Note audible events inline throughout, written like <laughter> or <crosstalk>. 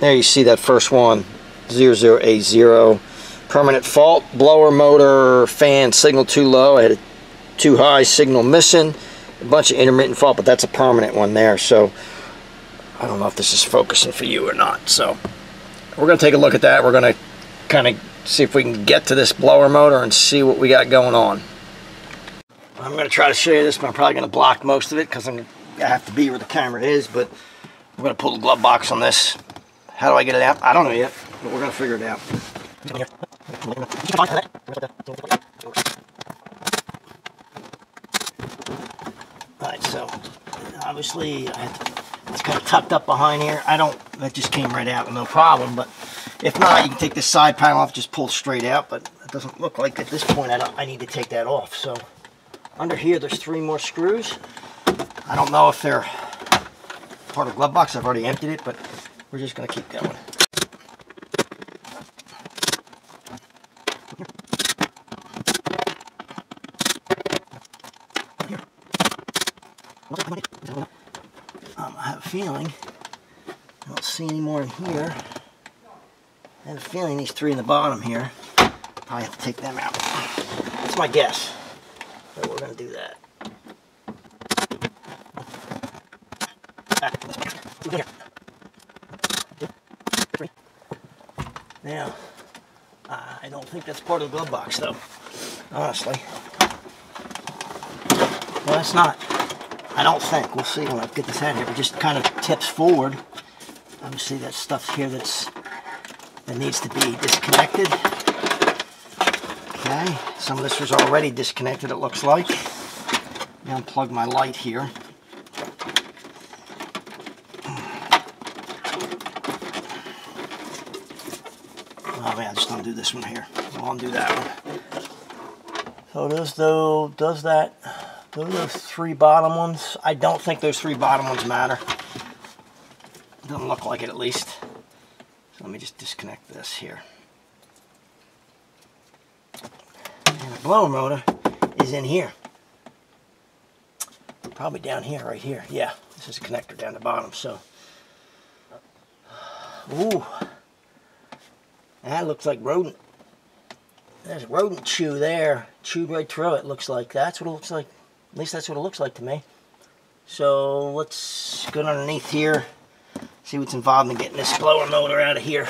There you see that first one, 00A0. Permanent fault, blower motor fan signal too low. I had a too high signal missing. A bunch of intermittent fault, but that's a permanent one there. So I don't know if this is focusing for you or not. So we're going to take a look at that. We're going to kind of see if we can get to this blower motor and see what we got going on. I'm going to try to show you this, but I'm probably going to block most of it because I have to be where the camera is. But I'm going to pull the glove box on this. How do I get it out? I don't know yet, but we're going to figure it out. Alright, so obviously it's kind of tucked up behind here. I don't, that just came right out, no problem, but if not, you can take this side panel off, just pull straight out, but it doesn't look like at this point I, I need to take that off. So under here, there's three more screws. I don't know if they're part of glove box. I've already emptied it, but we're just going to keep going. Um, I have a feeling, I don't see any more in here. I have a feeling these three in the bottom here, I have to take them out. That's my guess. But we're going to do that. <laughs> Now, uh, I don't think that's part of the glove box though, honestly. Well, that's not. I don't think. We'll see when I get this out here. It just kind of tips forward. Obviously, that stuff here that's that needs to be disconnected. Okay, some of this was already disconnected, it looks like. Unplug my light here. Undo this one here. I'll undo that one. So does though does that those three bottom ones? I don't think those three bottom ones matter. Doesn't look like it at least. So let me just disconnect this here. And the blower motor is in here. Probably down here, right here. Yeah, this is a connector down the bottom, so. Ooh. That looks like rodent. There's rodent chew there. Chewed right through it, looks like. That's what it looks like. At least that's what it looks like to me. So let's go underneath here, see what's involved in getting this blower motor out of here.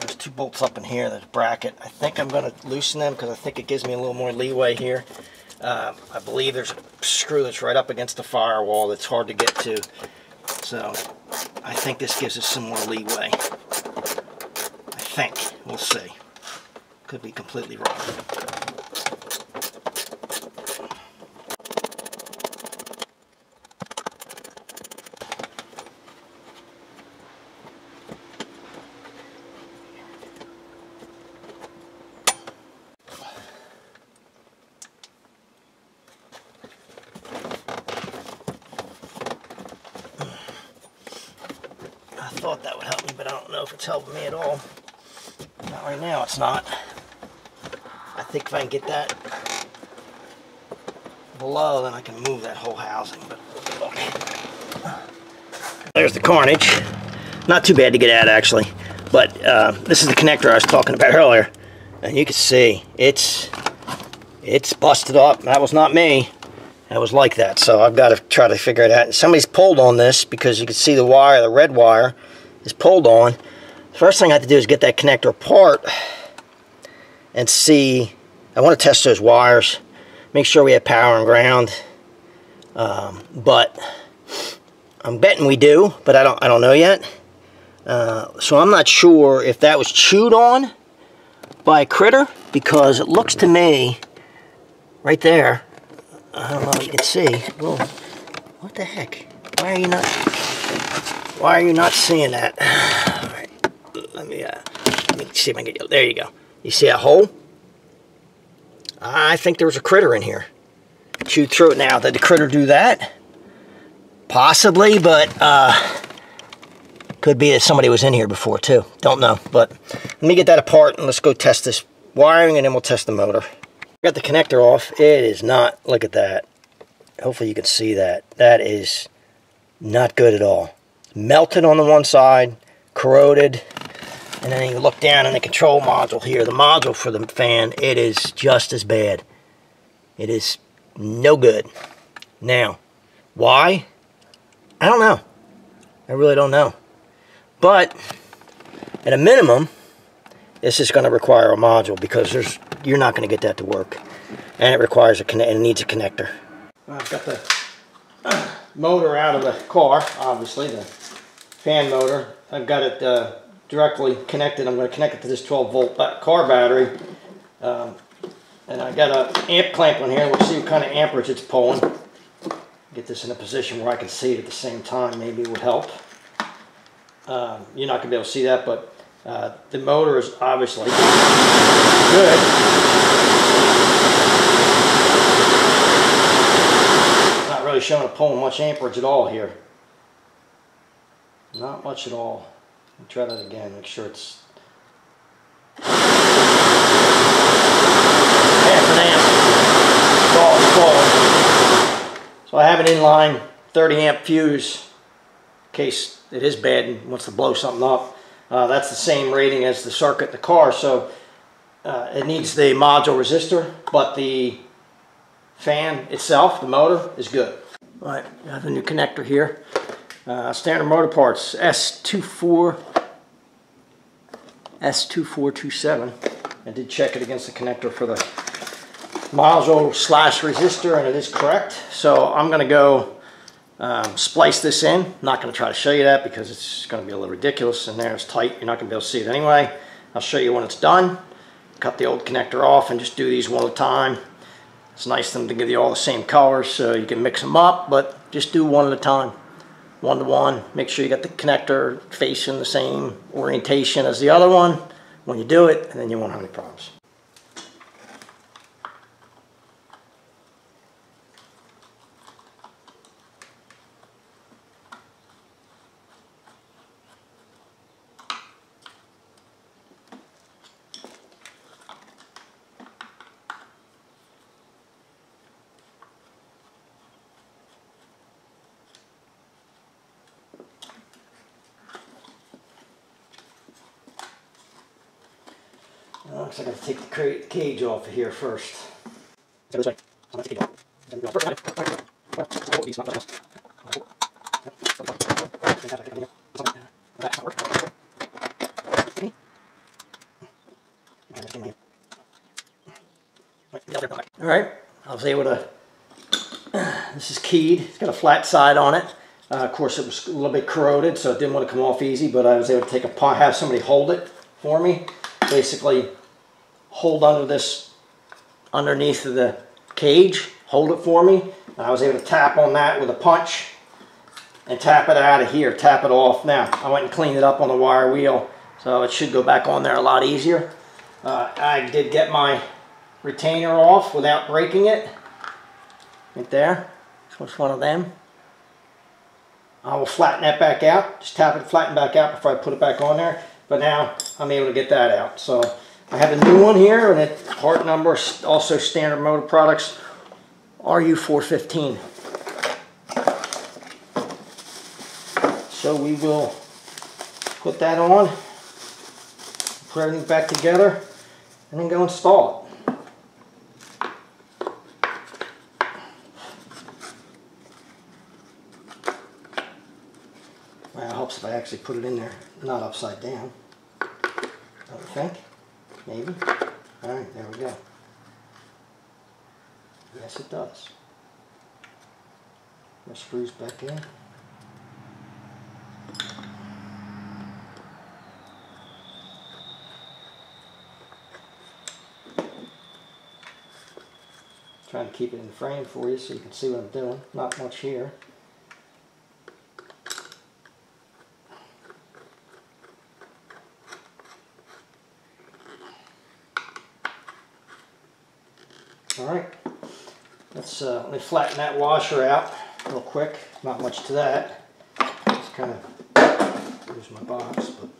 There's two bolts up in here, there's bracket. I think I'm going to loosen them because I think it gives me a little more leeway here. Um, I believe there's a screw that's right up against the firewall that's hard to get to. So I think this gives us some more leeway. I think. We'll see. Could be completely wrong. Thought that would help me, but I don't know if it's helping me at all. Not right now, it's not. I think if I can get that below, then I can move that whole housing, but okay. There's the carnage. Not too bad to get at, actually. But uh, this is the connector I was talking about earlier. And you can see, it's it's busted up. That was not me. That was like that. So I've got to try to figure it out. Somebody's pulled on this because you can see the wire, the red wire, is pulled on. First thing I have to do is get that connector apart and see. I want to test those wires, make sure we have power and ground. Um, but I'm betting we do, but I don't. I don't know yet. Uh, so I'm not sure if that was chewed on by a critter because it looks to me right there. I don't know if you can see. Whoa, what the heck? Why are you not? Why are you not seeing that? <sighs> All right, let me uh, let me see if I can get you. There you go. You see a hole? I think there was a critter in here. Chewed through it now. Did the critter do that? Possibly, but uh, could be that somebody was in here before too. Don't know. But let me get that apart and let's go test this wiring and then we'll test the motor. Got the connector off. It is not, look at that. Hopefully you can see that. That is not good at all. Melted on the one side, corroded, and then you look down in the control module here, the module for the fan, it is just as bad. It is no good. Now, why? I don't know. I really don't know. But, at a minimum, this is going to require a module because there's you're not going to get that to work. And it requires a connect. It needs a connector. I've got the uh, motor out of the car, obviously the fan motor. I've got it uh, directly connected. I'm going to connect it to this 12 volt car battery. Um, and I got an amp clamp on here. We'll see what kind of amperage it's pulling. Get this in a position where I can see it at the same time. Maybe it would help. Um, you're not going to be able to see that, but uh, the motor is obviously good. Not really showing a pulling much amperage at all here. Not much at all. Try that again, make sure it's half an amp. So I have an inline 30 amp fuse in case it is bad and wants to blow something up. Uh, that's the same rating as the circuit in the car, so uh, it needs the module resistor, but the fan itself, the motor, is good. Right, I have a new connector here. Uh, standard motor parts, S24, S2427. I did check it against the connector for the module slash resistor, and it is correct. So I'm going to go um, splice this in. Not going to try to show you that because it's going to be a little ridiculous. And there it's tight. You're not going to be able to see it anyway. I'll show you when it's done. Cut the old connector off and just do these one at a time. It's nice them to give you all the same colors so you can mix them up, but just do one at a time. One to one. Make sure you got the connector facing the same orientation as the other one when you do it, and then you won't have any problems. Looks like I to take the cage off of here first. This way. Going to take it All right, I was able to, this is keyed, it's got a flat side on it. Uh, of course it was a little bit corroded so it didn't want to come off easy but I was able to take a pot, have somebody hold it for me. Basically hold under this, underneath of the cage, hold it for me. And I was able to tap on that with a punch and tap it out of here, tap it off. Now, I went and cleaned it up on the wire wheel, so it should go back on there a lot easier. Uh, I did get my retainer off without breaking it. Right there. Was one of them. I will flatten that back out. Just tap it, flatten back out before I put it back on there. But now I'm able to get that out. So I have a new one here, and it part number also standard motor products RU415. So we will put that on, put everything back together, and then go install it. Well, it helps if I actually put it in there, not upside down. I think. Maybe? Alright, there we go. Yes, it does. The screws back in. Trying to keep it in frame for you so you can see what I'm doing. Not much here. All right, let's uh, let me flatten that washer out real quick. Not much to that. Just kind of lose my box, but.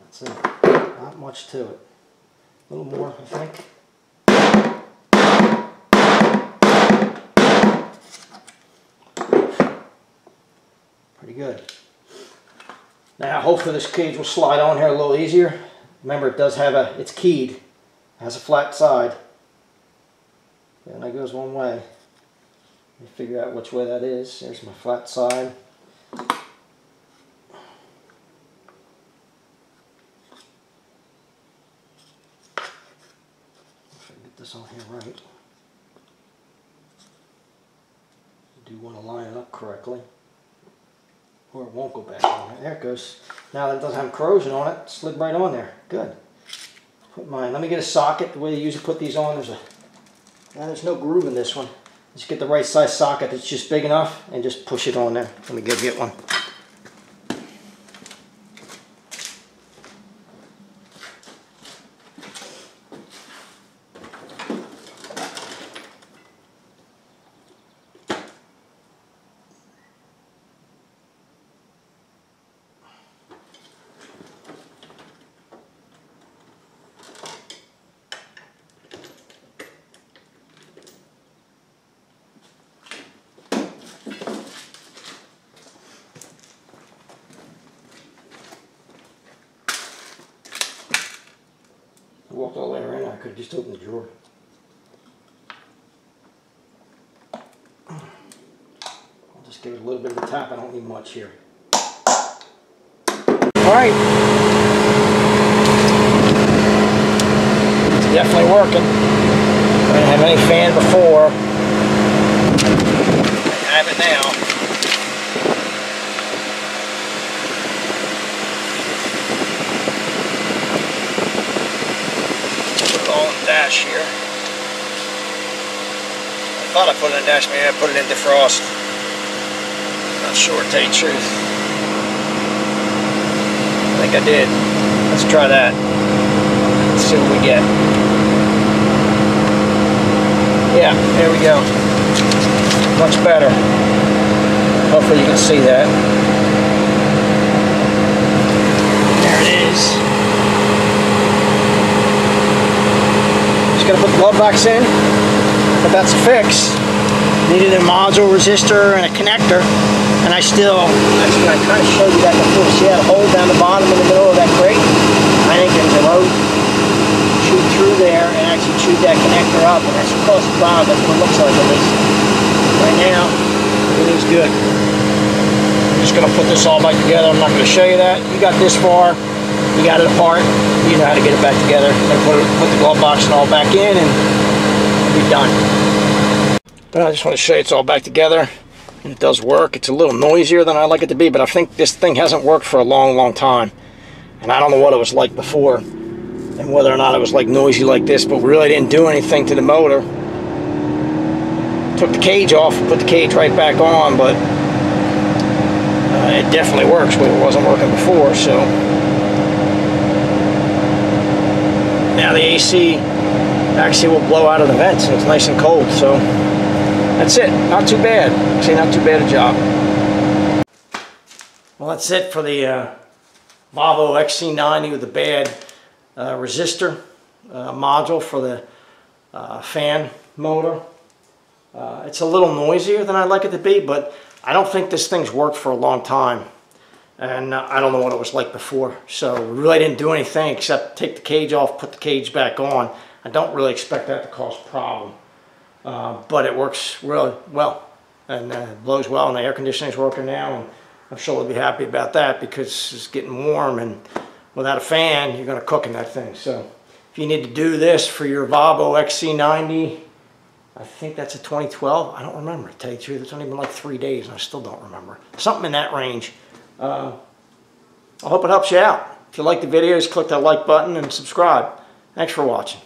That's it. Not much to it. A little more, I think. Pretty good. Now, hopefully this cage will slide on here a little easier. Remember, it does have a, it's keyed. It has a flat side. And that goes one way. Let me figure out which way that is. There's my flat side. If I get this on here right. do want to line it up correctly. Or it won't go back on there. There it goes. Now that it doesn't have corrosion on it, slid right on there. Good. Put mine. Let me get a socket. The way they usually put these on, there's a now there's no groove in this one. Just get the right size socket that's just big enough and just push it on there. Let me go get one. Could just opened the drawer. I'll just give it a little bit of a tap. I don't need much here. All right. It's definitely working. I didn't have any fan before. I have it now. Put it all in the dash here. I thought I put it in the dash, maybe I defrost. Not sure, tell you truth. I think I did. Let's try that. Let's see what we get. Yeah, there we go. Much better. Hopefully you can see that. There it is. Just gonna put the glove box in, but that's a fix. Needed a module resistor and a connector, and I still, I kind of showed you that before. See that hole down the bottom in the middle of that crate? I think there's a load chewed through there and actually chewed that connector up, and that's across the bottom. That's what it looks like at least. Right now, everything's good. I'm just gonna put this all back together. I'm not gonna show you that. You got this far, you got it apart, you know how to get it back together. Then put, it, put the glove box and all back in and be done. But I just want to show you it's all back together. And it does work. It's a little noisier than I like it to be, but I think this thing hasn't worked for a long, long time. And I don't know what it was like before and whether or not it was like noisy like this, but we really didn't do anything to the motor. Took the cage off, put the cage right back on, but uh, it definitely works, but it wasn't working before, so. Now the AC actually will blow out of the vents and it's nice and cold, so that's it. Not too bad. Actually, not too bad a job. Well, that's it for the uh, Volvo XC90 with the bad uh, resistor uh, module for the uh, fan motor. Uh, it's a little noisier than I'd like it to be, but I don't think this thing's worked for a long time. And uh, I don't know what it was like before. So really didn't do anything except take the cage off, put the cage back on. I don't really expect that to cause a problem. Uh, but it works really well and uh, blows well and the air conditioning's working now and I'm sure they'll be happy about that because it's getting warm and without a fan you're going to cook in that thing. So if you need to do this for your Volvo XC90, I think that's a 2012. I don't remember, to tell you the truth. It's only been like three days and I still don't remember. Something in that range. Uh, I hope it helps you out. If you like the videos, click that like button and subscribe. Thanks for watching.